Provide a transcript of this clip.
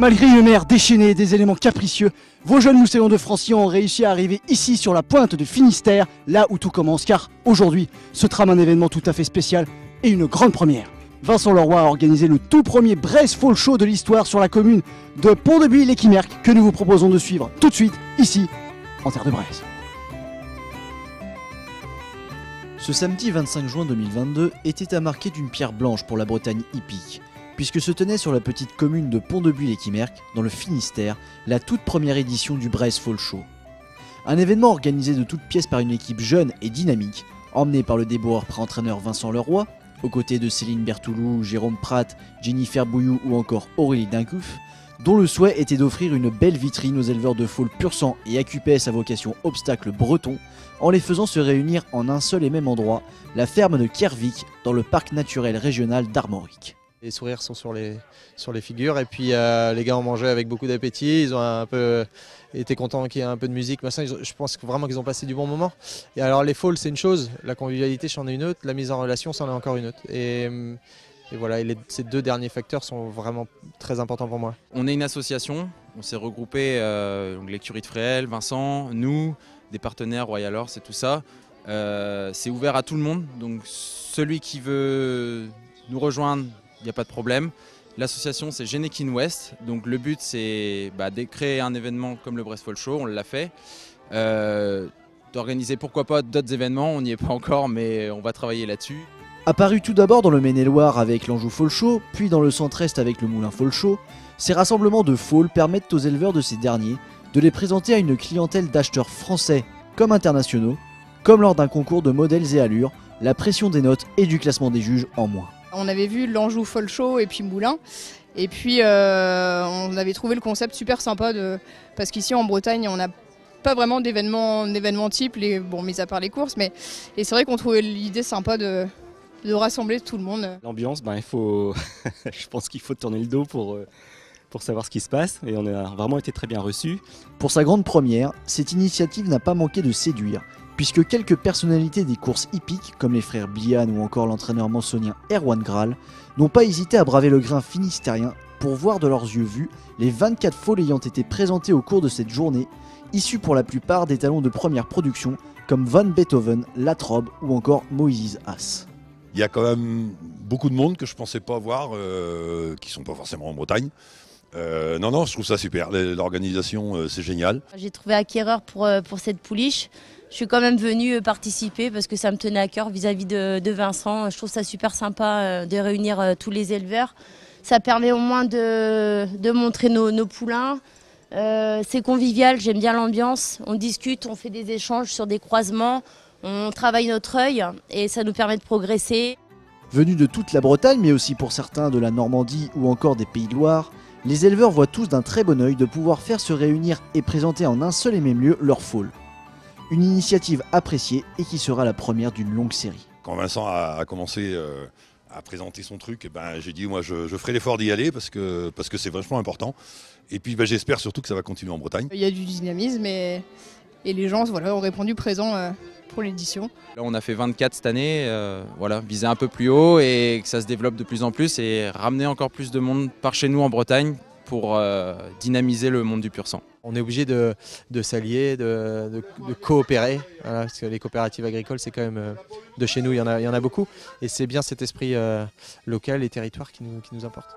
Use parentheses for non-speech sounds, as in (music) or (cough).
Malgré une mer déchaînée et des éléments capricieux, vos jeunes mousséons de Francillon ont réussi à arriver ici sur la pointe de Finistère, là où tout commence, car aujourd'hui se trame un événement tout à fait spécial et une grande première. Vincent Leroy a organisé le tout premier Brest Fall Show de l'histoire sur la commune de Pont-de-Buis et que nous vous proposons de suivre tout de suite ici en terre de Brest. Ce samedi 25 juin 2022 était à marquer d'une pierre blanche pour la Bretagne hippique, puisque se tenait sur la petite commune de Pont-de-Buis-les-Quimerques, dans le Finistère, la toute première édition du Brest Fall Show. Un événement organisé de toutes pièces par une équipe jeune et dynamique, emmenée par le déboureur pré-entraîneur Vincent Leroy, aux côtés de Céline Bertoulou, Jérôme Pratt, Jennifer Bouillou ou encore Aurélie Dincouf, dont le souhait était d'offrir une belle vitrine aux éleveurs de foule pur sang et AQPS à vocation obstacle breton, en les faisant se réunir en un seul et même endroit, la ferme de Kervik, dans le parc naturel régional d'Armorique. Les sourires sont sur les, sur les figures et puis euh, les gars ont mangé avec beaucoup d'appétit, ils ont un peu été contents qu'il y ait un peu de musique, je pense vraiment qu'ils ont passé du bon moment. Et alors les falls c'est une chose, la convivialité c'en est une autre, la mise en relation c'en est encore une autre. Et, voilà, ces deux derniers facteurs sont vraiment très importants pour moi. On est une association, on s'est regroupé, euh, l'écurie de Fréhel, Vincent, nous, des partenaires, Royal Horse et tout ça. Euh, c'est ouvert à tout le monde, donc celui qui veut nous rejoindre, il n'y a pas de problème. L'association c'est Genekin West, donc le but c'est bah, de créer un événement comme le Brest Fall Show, on l'a fait. Euh, d'organiser pourquoi pas d'autres événements, on n'y est pas encore mais on va travailler là-dessus. Apparu tout d'abord dans le Maine-et-Loire avec l'Anjou Fall Show, puis dans le centre-est avec le Moulin Fall Show, ces rassemblements de fall permettent aux éleveurs de ces derniers de les présenter à une clientèle d'acheteurs français comme internationaux, comme lors d'un concours de modèles et allures, la pression des notes et du classement des juges en moins. On avait vu l'Anjou Fall Show et puis Moulin. Et puis euh, on avait trouvé le concept super sympa de parce qu'ici en Bretagne on n'a pas vraiment d'événements d'événements type, les, bon mis à part les courses, mais et c'est vrai qu'on trouvait l'idée sympa de, de rassembler tout le monde. L'ambiance, ben, il faut, (laughs) je pense qu'il faut tourner le dos pour, euh, pour savoir ce qui se passe et on a vraiment été très bien reçus. Pour sa grande première, cette initiative n'a pas manqué de séduire, puisque quelques personnalités des courses hippiques, comme les frères Bian ou encore l'entraîneur mansonien Erwan Graal, n'ont pas hésité à braver le grain finistérien pour voir de leurs yeux vus les 24 fôles ayant été présentés au cours de cette journée, issus pour la plupart des talons de première production comme Van Beethoven, Latrobe ou encore Moïse Haas. Il y a quand même beaucoup de monde que je pensais pas voir, euh, qui sont pas forcément en Bretagne. Euh, non, non, je trouve ça super. L'organisation, euh, c'est génial. J'ai trouvé acquéreur pour, euh, pour cette pouliche. Je suis quand même venue participer parce que ça me tenait à cœur vis-à-vis de, Vincent. Je trouve ça super sympa de réunir tous les éleveurs. Ça permet au moins de, de montrer nos, nos poulains. c'est convivial, j'aime bien l'ambiance. On discute, on fait des échanges sur des croisements. On travaille notre œil et ça nous permet de progresser. Venus de toute la Bretagne, mais aussi pour certains de la Normandie ou encore des Pays de Loire, les éleveurs voient tous d'un très bon oeil de pouvoir faire se réunir et présenter en un seul et même lieu leur foal. Une initiative appréciée et qui sera la première d'une longue série. Quand Vincent a, commencé euh, à présenter son truc, eh ben, j'ai dit moi je, ferai l'effort d'y aller parce que parce que c'est vachement important. Et puis ben, j'espère surtout que ça va continuer en Bretagne. Il y a du dynamisme et, et les gens voilà, ont répondu présent. Euh, pour l'édition. Là, on a fait 24 cette année, euh, voilà, viser un peu plus haut et que ça se développe de plus en plus et ramener encore plus de monde par chez nous en Bretagne pour euh, dynamiser le monde du pur sang. On est obligé de, s'allier, de, coopérer, parce que les coopératives agricoles, c'est quand même euh, de chez nous, il y en a, il y en a beaucoup. Et c'est bien cet esprit local et territoire qui nous, qui nous importe.